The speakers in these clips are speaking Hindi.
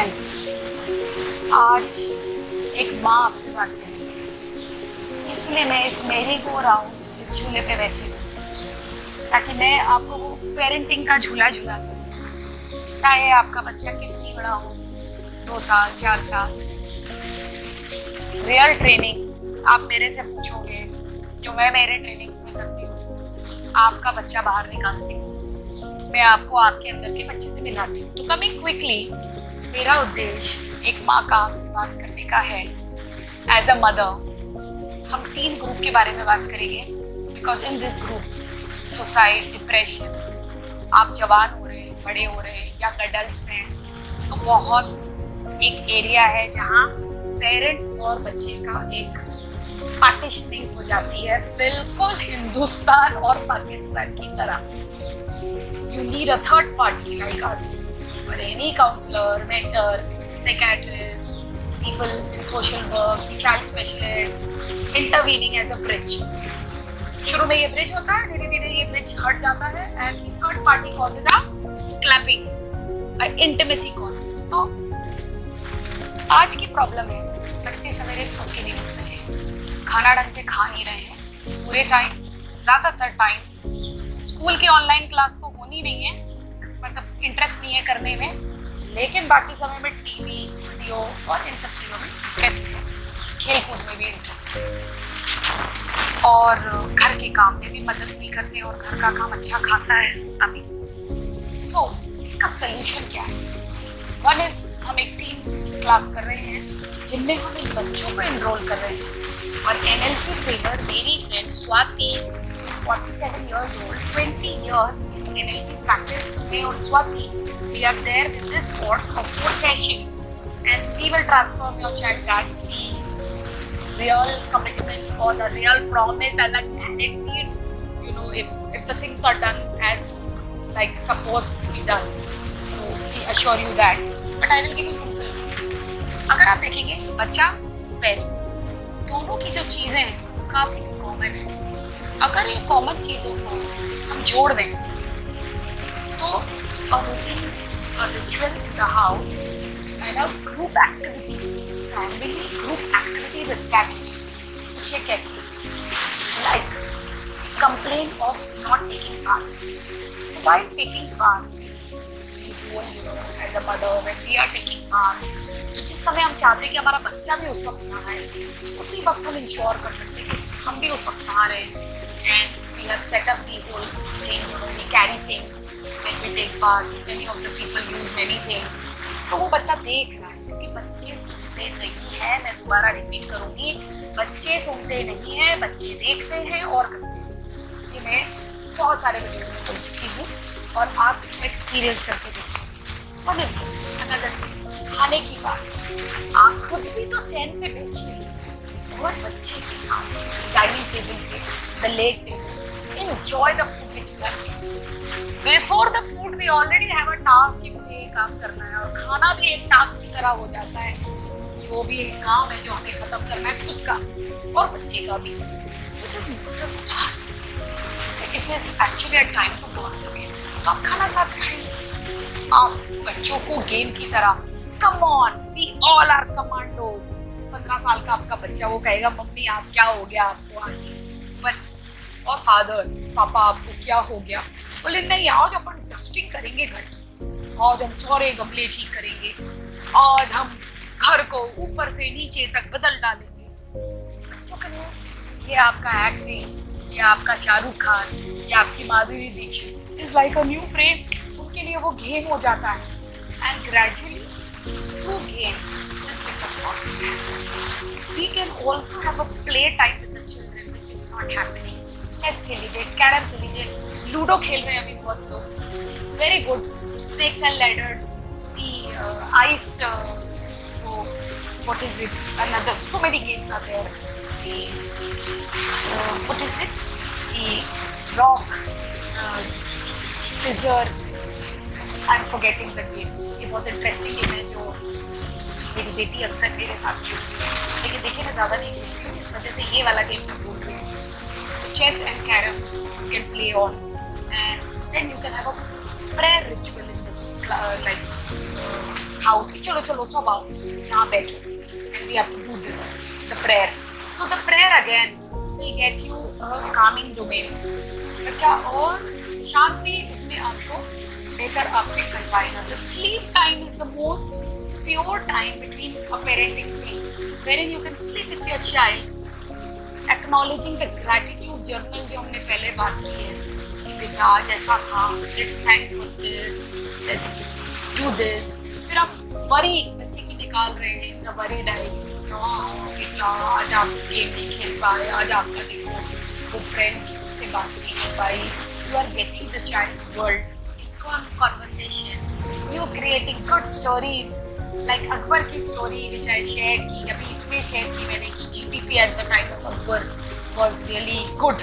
फ्रेंड्स आज एक माँ आपसे बात करेगी इसलिए मैं इस मेरी को राउंड इस झूले पे बैठी हूँ, ताकि मैं आपको वो पेरेंटिंग का झूला झूला सकूँ। चाहे आपका बच्चा कितनी बड़ा हो, दो साल, चार साल। रियल ट्रेनिंग आप मेरे से पूछोगे जो मैं मेरे ट्रेनिंग में करती हूँ। आपका बच्चा बाहर निकालती हूँ। मैं आपको आपके अंदर के बच्चे से मिलाती हूँ। तो कमिंग क्विकली मेरा उद्देश्य एक माँ का आपसे बात करने का है। एज अ मदर हम तीन ग्रुप के बारे में बात करेंगे। Because in this group suicide depression आप जवान हो रहे हैं बड़े हो रहे हैं या अडल्ट हैं तो बहुत एक एरिया है जहाँ पेरेंट और बच्चे का एक पार्टिशनिंग हो जाती है, बिल्कुल हिंदुस्तान और पाकिस्तान की तरह। You need a third party like us. Or any counselor, mentor, psychiatrist, people in social work, the child specialist, intervening as a bridge. शुरू में ये ब्रिज होता है धीरे धीरे ये ब्रिज हट जाता है एंड थर्ड पार्टी कॉजेज आ क्लैपिंग इंटिमेसी कॉजेज सो आज की प्रॉब्लम है बच्चे सवेरे सो के नहीं उठ रहे हैं खाना ढंग से खा नहीं रहे हैं पूरे टाइम ज़्यादातर टाइम स्कूल के ऑनलाइन क्लास तो होनी नहीं है इंटरेस्ट नहीं है करने में लेकिन बाकी समय में टीवी वीडियो और इन सब चीज़ों में इंटरेस्ट है। खेल कूद में भी इंटरेस्ट है। और घर के काम में भी मदद नहीं करते और घर का काम अच्छा खासा है अभी। सो so, इसका सोल्यूशन क्या है? वन इज़ हम एक टीम क्लास कर रहे हैं जिनमें हम इन बच्चों को इनरोल कर रहे हैं। और एन एल सी ट्रेनर मेरी friend Swati 47 years old, 20 years NLP practice today or Swati, we are there with this course of four sessions and we will transform your child. That's the real commitment or the real promise and the guaranteed, you know, if, if the things are done as like supposed to be done. So we assure you that. But I will give you some अगर आप देखेंगे बच्चा पेरेंट्स दोनों की जो चीज़ें हैं काफ़ी कॉमन है अगर ये कॉमन चीज़ों को हम जोड़ दें also a routine, a ritual in the house, and a group activity, family group activities established. which ये कैसे? Like complain of not taking part. So taking part, we, whole, you know, as a mother, when तो जिस समय हम चाहते हैं कि हमारा बच्चा भी उस वक्त ना आए उसी वक्त हम इंश्योर कर सकते हैं कि हम भी उस वक्त आ रहे हैं and we have set up the whole thing we carry things take part, many of the people use many things. तो वो बच्चा देख रहा है क्योंकि बच्चे सुनते नहीं है। मैं दोबारा रिपीट करूँगी। बच्चे सुनते नहीं है बच्चे देखते हैं और करते हैं। ये मैं बहुत सारे वीडियो में बोल चुकी हूँ और आप इसको एक्सपीरियंस करके देखिए। खाने की बात आप खुद भी तो चैन से बैठिए और बच्चे के साथ डाइनिंग टेबल पे the let table enjoy the food which you have before the food we already have a task कि मुझे ये काम करना है और खाना भी एक टास्क की तरह हो जाता है। वो भी एक काम है जो हमें खत्म करना है खुद का और बच्चे का भी। It is not a task it is actually a time to bond together तो आप खाना साथ खाइए। आप बच्चों को गेम की तरह come on we all are commando पंद्रह साल का आपका बच्चा वो कहेगा, मम्मी, आप क्या हो गया आपको आज? बट और फादर पापा, आपको क्या हो गया? बोले, नहीं, आज अपन डस्टिंग करेंगे घर की। आज हम सारे गमले ठीक करेंगे। आज हम घर को ऊपर से नीचे तक बदल डालेंगे। तो ये आपका एक्टिंग ये आपका शाहरुख खान, ये आपकी Madhuri Dixit. Is like a new frame उनके लिए वो गेम हो जाता है। And gradually through game we can also have a play time with the children, which is not happening. Chess खेल लीजिए कैरम खेल लीजिए लूडो खेल रहे हैं अभी बहुत लोग। Very good snakes and ladders the ice वो what is it another so many games are there the what is it the rock scissor I am forgetting the game ये बहुत इंटरेस्टिंग गेम है जो मेरी बेटी अक्सर मेरे साथ खेलती है। लेकिन देखिए, मैं ज़्यादा नहीं खेलती हूँ। इस वजह से ये वाला गेम मैं बोल रही हूँ। Chess and carrom can play on and then you can have a prayer ritual in this uh, like uh, house की चलो चलो सब आओ यहाँ बैठो and we have to do this the prayer so the prayer again will get you a coming domain बच्चा और शांति उसमें आपको बेहतर आपसे करवाएगा the sleep time is the most pure time between a parenting thing wherein you can sleep with your child acknowledging the gratitude journal जो हमने पहले बात की है बेटा आज ऐसा था। Let's thank for this. Let's do this. फिर आप वरी बच्चे की निकाल रहे हैं द वरी डायरी बेटा, आज आप गेम नहीं खेल पाए, आज आपका देखो, वो फ्रेंड से बात नहीं कर पाई। You are getting the child's world conversation. You creating good stories like Akbar की स्टोरी विच आई शेयर की, अभी इसलिए शेयर की मैंने की GDP at the time of Akbar was really good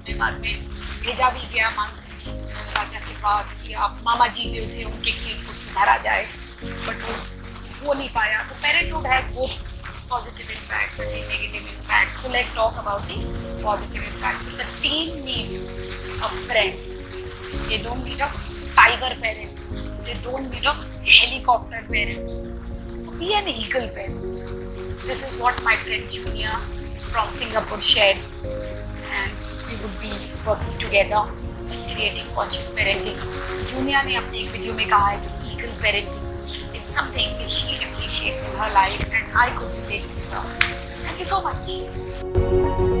कितने बार में। भेजा भी गया मान सिंह जी। राजा के पास कि आप मामा जी जो थे, उनके खेल को सुधारा जाए। बट वो वो नहीं पाया। तो पेरेंटहुड है वो positive impact negative impact so let talk about the positive impact the team needs a friend they don't need a tiger parent they don't need a helicopter parent be an eagle parent this is what my friend junior from Singapore said and Would be working together in creating conscious parenting. Junia ने अपने एक वीडियो में कहा है कि equal parenting is something that she appreciates in her life and I could relate to her. Thank you so much.